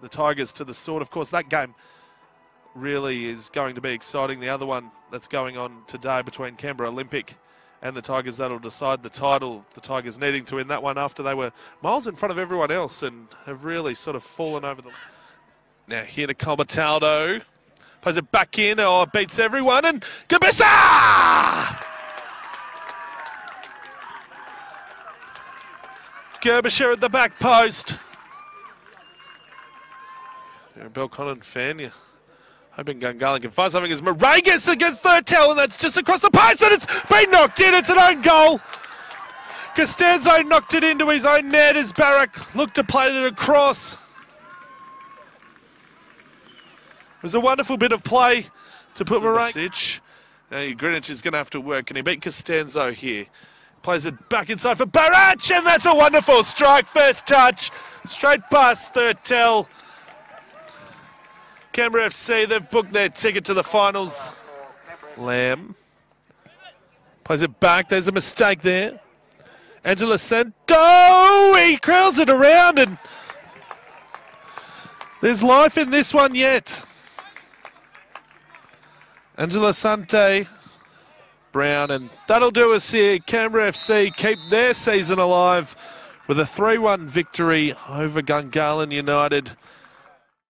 the Tigers to the sword. Of course, that game really is going to be exciting. The other one that's going on today between Canberra Olympic and the Tigers that'll decide the title. The Tigers needing to win that one after they were miles in front of everyone else and have really sort of fallen over the. Now here to Comataldo. Plays it back in, oh, beats everyone, and Gerbisher! Gerbisher at the back post. You're a Belconnen fan, you hoping Gungahlin can find something as Murray gets against Thurtell, and that's just across the post, and it's been knocked in. It's an own goal. Costanzo knocked it into his own net as Barrack looked to play it across. It was a wonderful bit of play to put Murray. Now Greenwich is going to have to work, and he beat Costanzo here. Plays it back inside for Barach, and that's a wonderful strike. First touch, straight past Thurtell. Canberra FC, they've booked their ticket to the finals. Lamb plays it back. There's a mistake there. Angela Santo, he curls it around, and there's life in this one yet. Angela Sante, Brown, and that'll do us here. Canberra FC keep their season alive with a 3 1 victory over Gungahlin United.